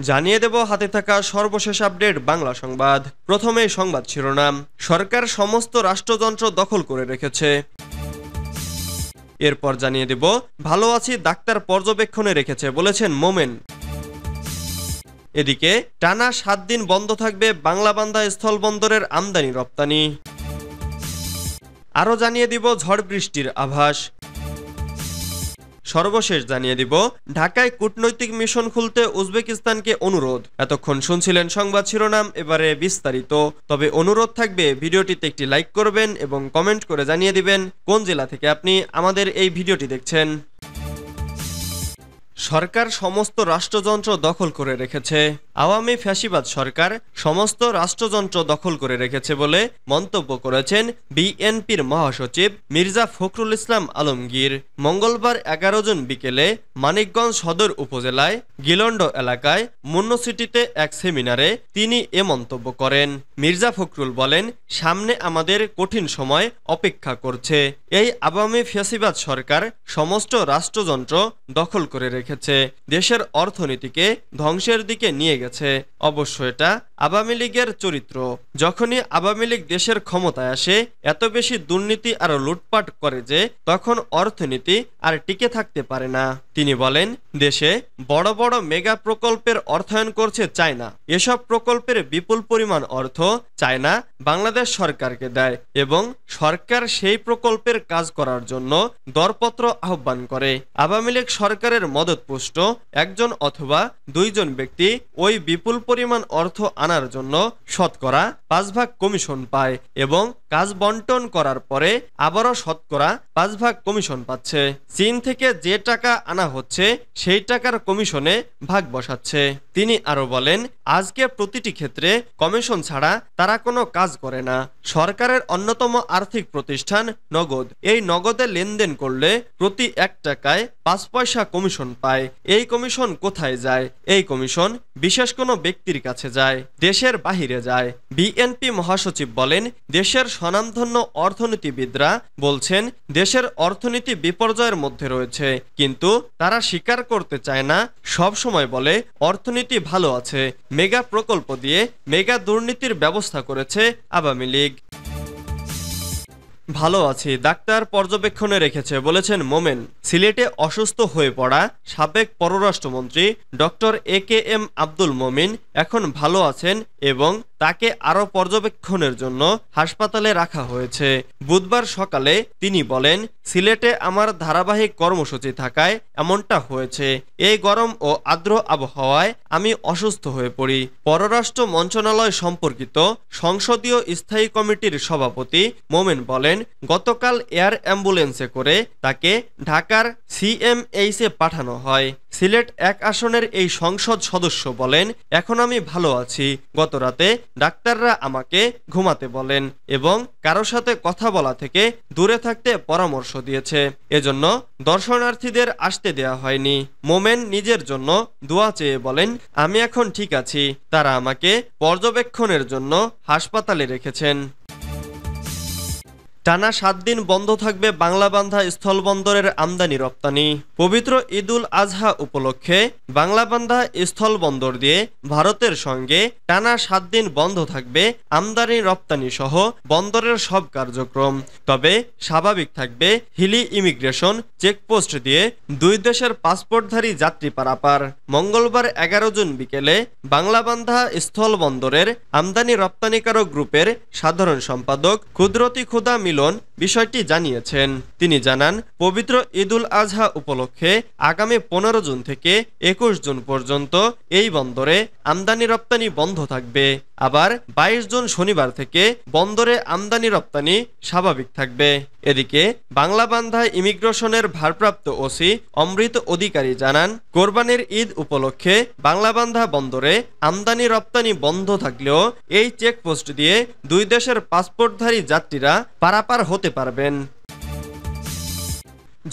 জানিয়ে দেব হাতে থাকা সর্বশেষ আপডেট বাংলা সংবাদ। প্রথমে সংবাদ শিরোনাম। সরকার সমস্ত রাষ্ট্রযন্ত্র দখল করে রেখেছে। এরপর জানিয়ে দেব, ভালো আছি, ডাক্তার পর্যবেক্ষণে রেখেছে বলেছেন মোমেন। এদিকে, টানা সাত দিন বন্ধ থাকবে বাংলাবান্ধা স্থলবন্দরের আমদানি রপ্তানি। আরও জানিয়ে দিব ঝড় বৃষ্টির আভাস। সর্বশেষ জানিয়ে দিব, ঢাকায় কূটনৈতিক মিশন খুলতে উজবেকিস্তানকে অনুরোধ। এতক্ষণ শুনছিলেন সংবাদ শিরোনাম, এবারে বিস্তারিত। তবে অনুরোধ থাকবে, ভিডিওটিতে একটি লাইক করবেন এবং কমেন্ট করে জানিয়ে দিবেন, কোন জেলা থেকে আপনি আমাদের এই ভিডিওটি দেখছেন। সরকার সমস্ত রাষ্ট্রযন্ত্র দখল করে রেখেছে। আওয়ামী ফ্যাসিবাদ সরকার সমস্ত রাষ্ট্রযন্ত্র দখল করে রেখেছে বলে মন্তব্য করেছেন বিএনপির মহাসচিব মির্জা ফখরুল ইসলাম আলমগীর। মঙ্গলবার এগারো জন বিকেলে মানিকগঞ্জ সদর উপজেলায় গিলন্ড এলাকায় মুন্নসিটিতে এক সেমিনারে তিনি এ মন্তব্য করেন। মির্জা ফখরুল বলেন, সামনে আমাদের কঠিন সময় অপেক্ষা করছে। এই আওয়ামী ফ্যাসিবাদ সরকার সমস্ত রাষ্ট্রযন্ত্র দখল করে রেখেছে। দেশের অর্থনীতিকে ধ্বংসের দিকে নিয়ে গেছে। অবশ্য এটা আওয়ামী লীগের চরিত্র। যখনই আওয়ামী লীগ দেশের ক্ষমতায় আসে, এত বেশি দুর্নীতি আর লুটপাট করে যে তখন অর্থনীতি আর টিকে থাকতে পারে না। তিনি বলেন, দেশে বড় বড় মেগা প্রকল্পের অর্থায়ন করছে চায়না। এসব প্রকল্পের বিপুল পরিমাণ অর্থ চায়না বাংলাদেশ সরকারকে দেয় এবং সরকার সেই প্রকল্পের কাজ করার জন্য দরপত্র আহ্বান করে। আওয়ামী লীগ সরকারের মদতপুষ্ট একজন অথবা দুইজন ব্যক্তি ওই বিপুল পরিমাণ অর্থ জন্য শতকরা পাঁচ ভাগ কমিশন পায় এবং কাজ বন্টন করার পরে আবারও শতকরা পাঁচ ভাগ কমিশন পাচ্ছে। চীন থেকে যে টাকা আনা হচ্ছে, সেই টাকার কমিশনে ভাগ বসাচ্ছে। তিনি আরও বলেন, আজকে প্রতিটি ক্ষেত্রে কমিশন ছাড়া তারা কোনো কাজ করে না। সরকারের অন্যতম আর্থিক প্রতিষ্ঠান নগদ। এই নগদে লেনদেন করলে প্রতি এক টাকায় পাঁচ পয়সা কমিশন পায়। এই কমিশন কোথায় যায়? এই কমিশন বিশেষ কোনো ব্যক্তির কাছে যায়, দেশের বাহিরে যায়। বিএনপি মহাসচিব বলেন, দেশের স্বনামধন্য অর্থনীতিবিদরা বলছেন, দেশের অর্থনীতি বিপর্যয়ের মধ্যে রয়েছে, কিন্তু তারা স্বীকার করতে চায় না। সব সময় বলে, অর্থনীতি ভালো আছে, মেগা প্রকল্প দিয়ে মেগা দুর্নীতির ব্যবস্থা করেছে আওয়ামী লীগ। ভালো আছি। ডাক্তার পর্যবেক্ষণে রেখেছে, বলেছেন মোমেন। সিলেটে অসুস্থ হয়ে পড়া সাবেক পররাষ্ট্রমন্ত্রী doctor A K M Abdul Momin এখন ভালো আছেন এবং তাকে আরও পর্যবেক্ষণের জন্য হাসপাতালে রাখা হয়েছে। বুধবার সকালে তিনি বলেন, সিলেটে আমার ধারাবাহিক কর্মসূচি থাকায় এমনটা হয়েছে। এই গরম ও আর্দ্র আবহাওয়ায় আমি অসুস্থ হয়ে পড়ি। পররাষ্ট্র মন্ত্রণালয় সম্পর্কিত সংসদীয় স্থায়ী কমিটির সভাপতি মোমেন বলেন গতকাল এয়ার অ্যাম্বুলেন্সে করে তাকে ঢাকার সিএমএইসে পাঠানো হয়। সিলেট এক আসনের এই সংসদ সদস্য বলেন, এখন আমি ভালো আছি। গত রাতে ডাক্তাররা আমাকে ঘুমাতে বলেন এবং কারও সাথে কথা বলা থেকে দূরে থাকতে পরামর্শ দিয়েছে। এজন্য দর্শনার্থীদের আসতে দেয়া হয়নি। মোমেন নিজের জন্য দোয়া চেয়ে বলেন, আমি এখন ঠিক আছি। তারা আমাকে পর্যবেক্ষণের জন্য হাসপাতালে রেখেছেন। টানা সাত দিন বন্ধ থাকবে বাংলাবান্ধা স্থলবন্দরের আমদানি রপ্তানি। পবিত্র ঈদুল আজহা উপলক্ষে বাংলাবান্ধা স্থলবন্দর দিয়ে ভারতের সঙ্গে টানা সাত দিন বন্ধ থাকবে আমদানি রপ্তানি সহ বন্দরের সব কার্যক্রম। তবে স্বাভাবিক থাকবে হিলি ইমিগ্রেশন চেকপোস্ট দিয়ে দুই দেশের পাসপোর্টধারী যাত্রী পারাপার। মঙ্গলবার এগারো জুন বিকেলে বাংলাবান্ধা স্থলবন্দরের আমদানি রপ্তানিকারক গ্রুপের সাধারণ সম্পাদক ক্ষুদ্রতি ক্ষুদা মিলন বিষয়টি জানিয়েছেন। তিনি জানান, পবিত্র ঈদুল আজহা উপলক্ষে আগামী পনেরো জুন থেকে একুশ জুন পর্যন্ত এই বন্দরে আমদানি রপ্তানি বন্ধ থাকবে। আবার বাইশ জুন শনিবার থেকে বন্দরে আমদানি রপ্তানি স্বাভাবিক থাকবে। এদিকে বাংলাবান্ধায় ইমিগ্রেশনের ভারপ্রাপ্ত ওসি অমৃত অধিকারী জানান, কোরবানির ঈদ উপলক্ষে বাংলাবান্ধা বন্দরে আমদানি রপ্তানি বন্ধ থাকলেও এই চেকপোস্ট দিয়ে দুই দেশের পাসপোর্টধারী যাত্রীরা পারাপার হতে পারবেন।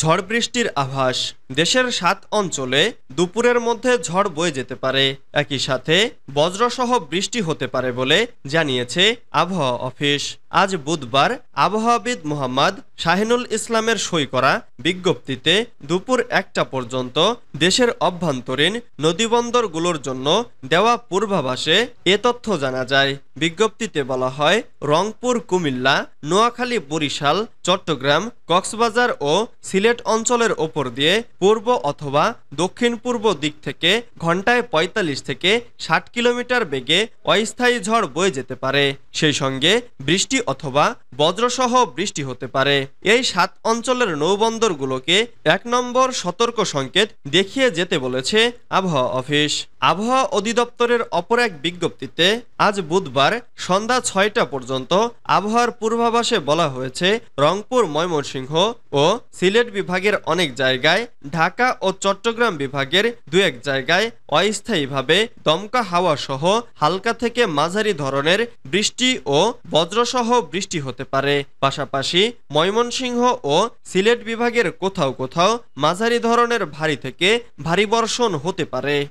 ঝড় বৃষ্টির আভাস। দেশের সাত অঞ্চলে দুপুরের মধ্যে ঝড় বয়ে যেতে পারে। একই সাথে বজ্রসহ বৃষ্টি হতে পারে বলে জানিয়েছে আবহাওয়া অফিস। আজ বুধবার আবহাওয়াবিদ মোহাম্মদ শাহিনুল ইসলামের সই করা বিজ্ঞপ্তিতে দুপুর একটা পর্যন্ত দেশের অভ্যন্তরীণ নদীবন্দরগুলোর জন্য দেওয়া পূর্বাভাসে এ তথ্য জানা যায়। বিজ্ঞপ্তিতে বলা হয়, রংপুর, কুমিল্লা, নোয়াখালী, বরিশাল, চট্টগ্রাম, কক্সবাজার ও সিলেট অঞ্চলের ওপর দিয়ে পূর্ব অথবা দক্ষিণ পূর্ব দিক থেকে ঘন্টায় ৪৫ থেকে ষাট কিলোমিটার বেগে অস্থায়ী ঝড় বয়ে যেতে পারে। সেই সঙ্গে বৃষ্টি অথবা বজ্রসহ বৃষ্টি হতে পারে। এই সাত অঞ্চলের নৌবন্দরগুলোকে এক নম্বর সতর্ক সংকেত দেখিয়ে যেতে বলেছে আবহাওয়া অফিস। আবহাওয়া অধিদপ্তরের অপর এক বিজ্ঞপ্তিতে আজ বুধবার সন্ধ্যা ছয়টা পর্যন্ত আবহাওয়ার পূর্বাভাসে বলা হয়েছে, রংপুর, ময়মনসিংহ ও সিলেট বিভাগের অনেক জায়গায়, ঢাকা ও চট্টগ্রাম বিভাগের দু এক জায়গায় অস্থায়ীভাবে দমকা হাওয়া সহ হালকা থেকে মাঝারি ধরনের বৃষ্টি ও বজ্রসহ বৃষ্টি হতে পারে। পাশাপাশি ময়মনসিংহ ও সিলেট বিভাগের কোথাও কোথাও মাঝারি ধরনের ভারী থেকে ভারী বর্ষণ হতে পারে।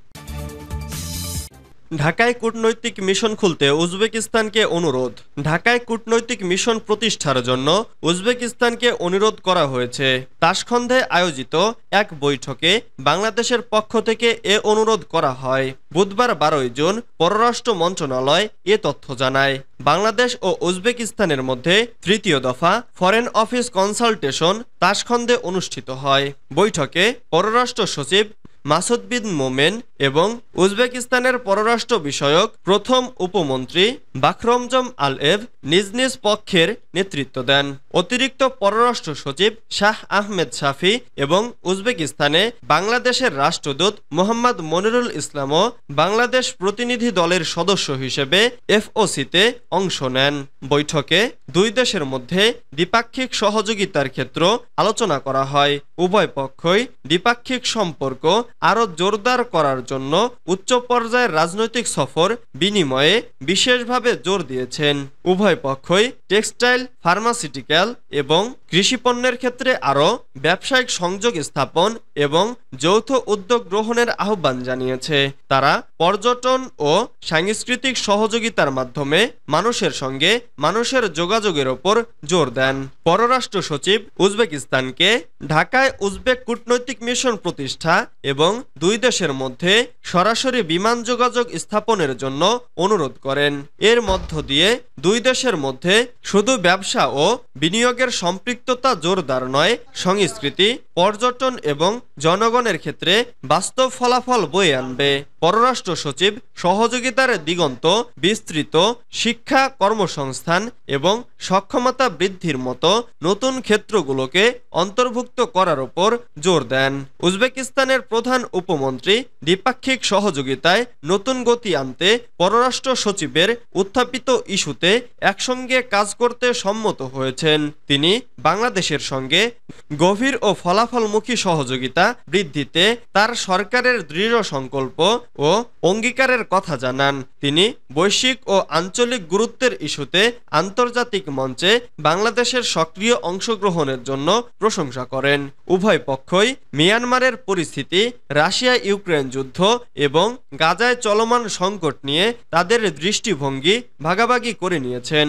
ঢাকায় কূটনৈতিক মিশন খুলতে উজবেকিস্তানকে অনুরোধ। ঢাকায় কূটনৈতিক মিশন প্রতিষ্ঠার জন্য উজবেকিস্তানকে অনুরোধ করা হয়েছে। তাসখন্দে আয়োজিত এক বৈঠকে বাংলাদেশের পক্ষ থেকে এ অনুরোধ করা হয়। বুধবার বারোই জুন পররাষ্ট্র মন্ত্রণালয় এ তথ্য জানায়। বাংলাদেশ ও উজবেকিস্তানের মধ্যে তৃতীয় দফা ফরেন অফিস কনসালটেশন তাসখন্দে অনুষ্ঠিত হয়। বৈঠকে পররাষ্ট্র সচিব মাসুদ বিন মোমেন এবং উজবেকিস্তানের পররাষ্ট্র বিষয়ক প্রথম উপমন্ত্রী বাখরমজম আলএভ নিজ নিজ পক্ষের নেতৃত্ব দেন। অতিরিক্ত পররাষ্ট্র সচিব শাহ আহমেদ শাফি এবং উজবেকিস্তানে বাংলাদেশের রাষ্ট্রদূত মোহাম্মদ মনিরুল ইসলামও বাংলাদেশ প্রতিনিধি দলের সদস্য হিসেবে এফওসিতে অংশ নেন। বৈঠকে দুই দেশের মধ্যে দ্বিপাক্ষিক সহযোগিতার ক্ষেত্র আলোচনা করা হয়। উভয় পক্ষই দ্বিপাক্ষিক সম্পর্ক আরও জোরদার করার জন্য উচ্চ পর্যায়ের রাজনৈতিক সফর বিনিময়ে বিশেষভাবে জোর দিয়েছেন। উভয় পক্ষই টেক্সটাইল, ফার্মাসিউটিক্যাল এবং কৃষিপণ্যের ক্ষেত্রে আরও ব্যবসায়িক সংযোগ স্থাপন এবং যৌথ উদ্যোগ গ্রহণের আহ্বান জানিয়েছে। তারা পর্যটন ও সাংস্কৃতিক সহযোগিতার মাধ্যমে মানুষের সঙ্গে মানুষের যোগাযোগের ওপর জোর দেন। পররাষ্ট্র সচিব উজবেকিস্তানকে ঢাকায় উজবেক কূটনৈতিক মিশন প্রতিষ্ঠা এবং দুই দেশের মধ্যে সরাসরি বিমান যোগাযোগ স্থাপনের জন্য অনুরোধ করেন। এর মধ্য দিয়ে দুই দেশের মধ্যে শুধু ব্যবসা ও বিনিয়োগের সম্পৃক্ততা জোরদার নয়, সংস্কৃতি, পর্যটন এবং জনগণের ক্ষেত্রে বাস্তব ফলাফল বয়ে আনবে। পররাষ্ট্র সচিব সহযোগিতার দিগন্ত, বিস্তৃত শিক্ষা কর্মসংস্থান এবং সক্ষমতা বৃদ্ধির মতো নতুন ক্ষেত্রগুলোকে অন্তর্ভুক্ত করার ওপর জোর দেন। উজবেকিস্তানের প্রধান উপমন্ত্রী দ্বিপাক্ষিক সহযোগিতায় নতুন গতি আনতে পররাষ্ট্র সচিবের উত্থাপিত ইস্যুতে একসঙ্গে কাজ করতে সম্মত হয়েছেন। তিনি বাংলাদেশের সঙ্গে গভীর ও ফলাফলমুখী সহযোগিতা বৃদ্ধিতে তার সরকারের দৃঢ় সংকল্প ও অঙ্গীকারের কথা জানান তিনি। বৈশ্বিক ও আঞ্চলিক গুরুত্বের ইস্যুতে আন্তর্জাতিক মঞ্চে বাংলাদেশের সক্রিয় অংশগ্রহণের জন্য প্রশংসা করেন। উভয় পক্ষই মিয়ানমারের পরিস্থিতি, রাশিয়া ইউক্রেন যুদ্ধ এবং গাজায় চলমান সংকট নিয়ে তাদের দৃষ্টিভঙ্গি ভাগাভাগি করে নিয়েছেন।